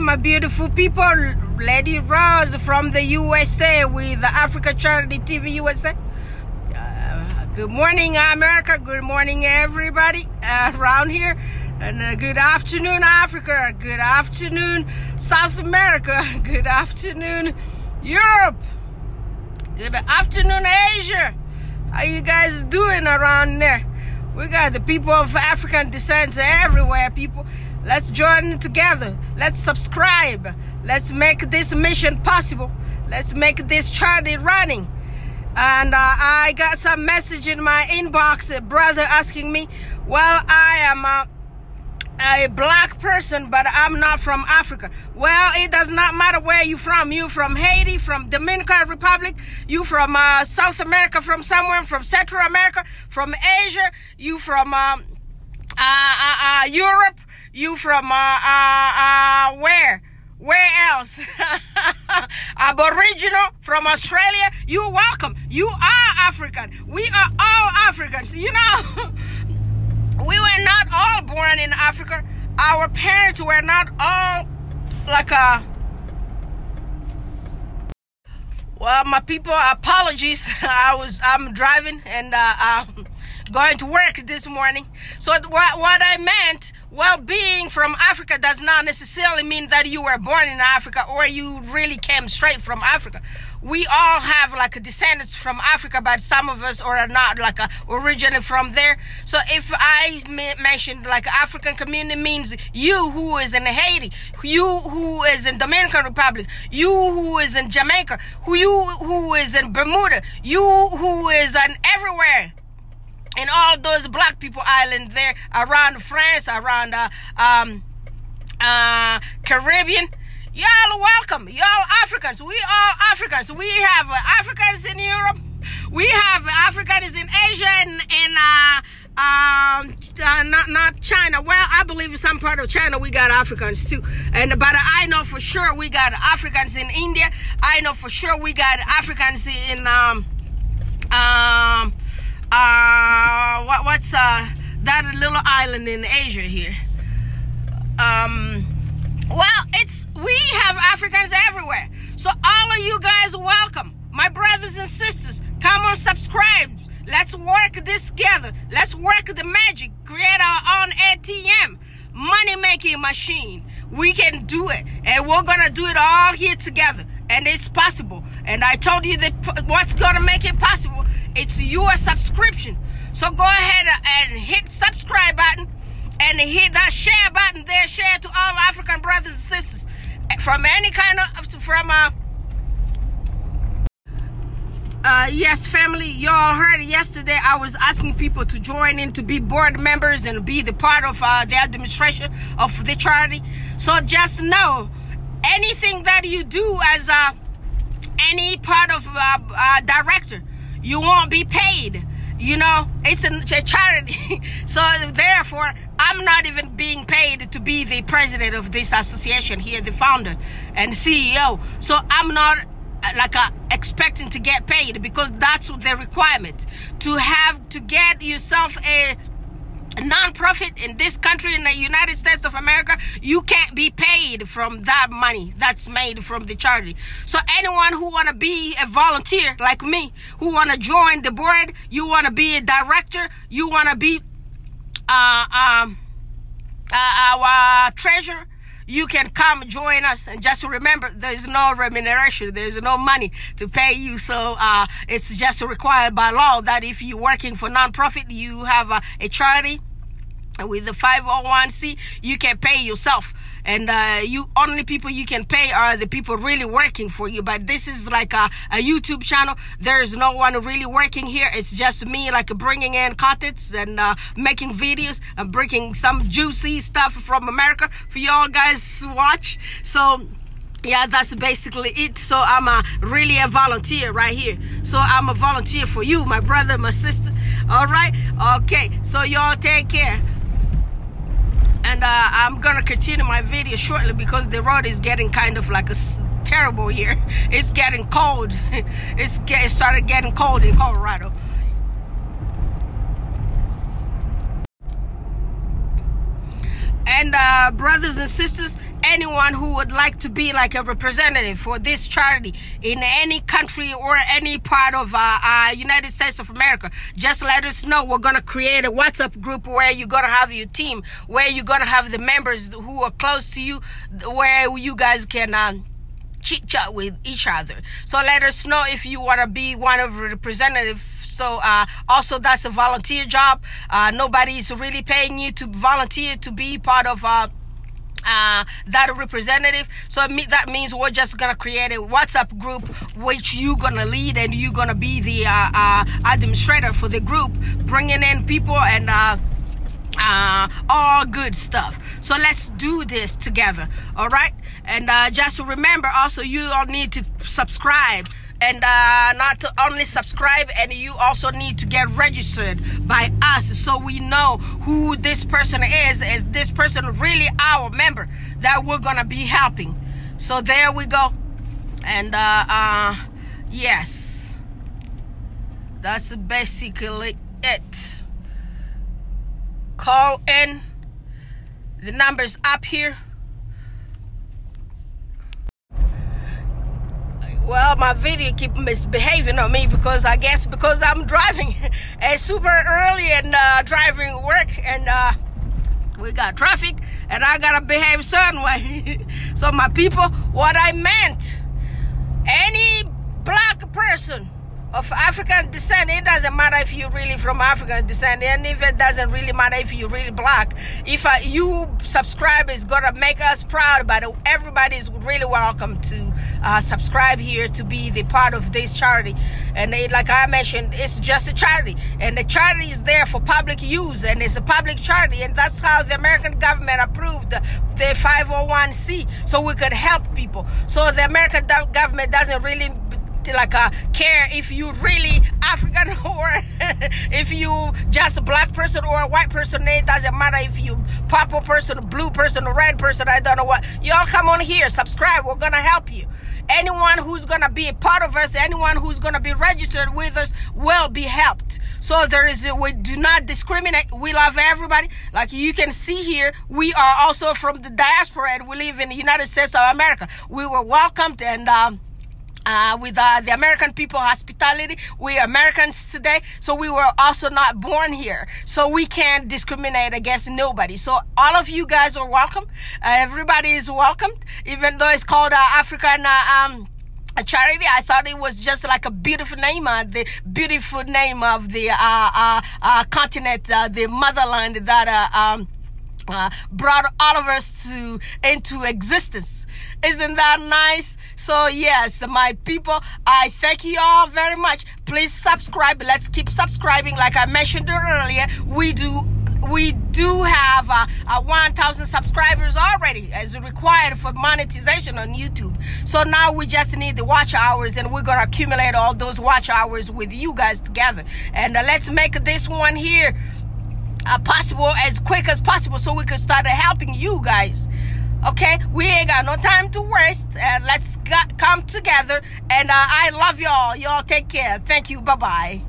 my beautiful people. Lady Rose from the USA with Africa Charity TV USA. Uh, good morning, America. Good morning, everybody uh, around here. And uh, good afternoon, Africa. Good afternoon, South America. Good afternoon, Europe. Good afternoon, Asia. How you guys doing around there? We got the people of African descent everywhere, people. Let's join together. Let's subscribe. Let's make this mission possible. Let's make this charity running. And uh, I got some message in my inbox, a brother asking me, well, I am uh, a black person, but I'm not from Africa. Well, it does not matter where you from. You from Haiti, from Dominican Republic, you from uh, South America, from somewhere, from Central America, from Asia, you from um, uh, uh, uh, Europe, you from uh, uh, uh, where? Where else? Aboriginal from Australia. You welcome. You are African. We are all Africans. You know, we were not all born in Africa. Our parents were not all like a. Well, my people, apologies. I was I'm driving and uh, um, going to work this morning. So what what I meant, well, being from Africa does not necessarily mean that you were born in Africa or you really came straight from Africa. We all have like descendants from Africa, but some of us are not like uh, originally from there. So if I mentioned like African community means you who is in Haiti, you who is in Dominican Republic, you who is in Jamaica, who you who is in Bermuda, you who is in everywhere and all those black people island there around France, around uh, um, uh, Caribbean. Y'all welcome. Y'all Africans. We all Africans. We have uh, Africans in Europe. We have Africans in Asia and, uh, um, uh, not not China. Well, I believe in some part of China we got Africans too, and but I know for sure we got Africans in India. I know for sure we got Africans in um um what uh that little island in Asia here. Um, well, it's we have Africans everywhere. So all of you guys welcome. My brothers and sisters, come on subscribe. Let's work this together. Let's work the magic. Create our own ATM, money making machine. We can do it. And we're going to do it all here together. And it's possible. And I told you that what's going to make it possible, it's your subscription. So go ahead and hit subscribe button and hit that share button there. Share to all African brothers and sisters from any kind of from uh uh, yes, family, y'all heard yesterday. I was asking people to join in to be board members and be the part of uh, the administration of the charity. So just know, anything that you do as uh, any part of uh, uh, director, you won't be paid. You know, it's a, a charity. so therefore, I'm not even being paid to be the president of this association here, the founder and CEO. So I'm not like uh, expecting to get paid because that's the requirement to have to get yourself a non-profit in this country in the united states of america you can't be paid from that money that's made from the charity. So anyone who want to be a volunteer like me who want to join the board you want to be a director you want to be uh, um, uh, our treasurer you can come join us and just remember there's no remuneration there's no money to pay you. So uh, it's just required by law that if you're working for nonprofit you have a, a charity with the 501c you can pay yourself. And uh, you only people you can pay are the people really working for you. But this is like a, a youtube channel. There's no one really working here. It's just me like bringing in contents and uh, making videos and bringing some juicy stuff from america for y'all guys to watch. So yeah that's basically it. So i'm a really a volunteer right here. So i'm a volunteer for you my brother my sister. All right? Okay. So y'all take care and uh, I'm gonna continue my video shortly because the road is getting kind of like a terrible here. It's getting cold. it's get, it started getting cold in Colorado. And uh, brothers and sisters, anyone who would like to be like a representative for this charity in any country or any part of uh, uh, United States of America, just let us know. We're gonna create a WhatsApp group where you're gonna have your team, where you're gonna have the members who are close to you, where you guys can. Uh, chit chat with each other. So let us know if you want to be one of the representatives. So uh, also that's a volunteer job. Uh, nobody is really paying you to volunteer to be part of. Uh, uh, that representative. So that means we're just gonna create a WhatsApp group which you're gonna lead and you're gonna be the uh, uh, administrator for the group, bringing in people and uh, uh, all good stuff. So let's do this together, all right? And uh, just remember also, you all need to subscribe and uh, not only subscribe and you also need to get registered by us so we know who this person is. Is this person really our member that we're gonna be helping? So there we go. And uh, uh yes. That's basically it. Call in. The numbers up here well my video keep misbehaving on me because i guess because i'm driving. Super early and uh, driving work and uh, we got traffic and i gotta behave certain way. So my people what i meant any black person of African descent, it doesn't matter if you're really from African descent, and if it doesn't really matter if you're really black. If uh, you subscribe, it's gonna make us proud. But everybody is really welcome to uh, subscribe here to be the part of this charity. And like I mentioned, it's just a charity, and the charity is there for public use, and it's a public charity, and that's how the American government approved the 501c, so we could help people. So the American government doesn't really like uh, care if you really African or if you just a black person or a white person. It doesn't matter if you purple person, blue person, red person. I don't know what. Y'all come on here, subscribe. We're gonna help you. Anyone who's gonna be a part of us, anyone who's gonna be registered with us, will be helped. So there is, we do not discriminate. We love everybody. Like you can see here, we are also from the diaspora and we live in the United States of America. We were welcomed and. Um, uh, with uh, the American people hospitality. We are Americans today, so we were also not born here. So we can't discriminate against nobody. So all of you guys are welcome. Uh, everybody is welcomed, even though it's called uh, African. Uh, um, a charity. I thought it was just like a beautiful name, uh, the beautiful name of the uh, continent, the motherland that um, brought all of us to into existence. Isn't that nice? So yes, my people, I thank you all very much. Please subscribe. Let's keep subscribing. Like I mentioned earlier, we do we do have uh, uh, 1,000 subscribers already as required for monetization on YouTube. So now we just need the watch hours and we're going to accumulate all those watch hours with you guys together. And uh, let's make this one here uh, possible as quick as possible so we can start helping you guys. Okay, we ain't got no time to waste. Uh, let's come together. And uh, I love y'all. Y'all take care. Thank you. Bye bye.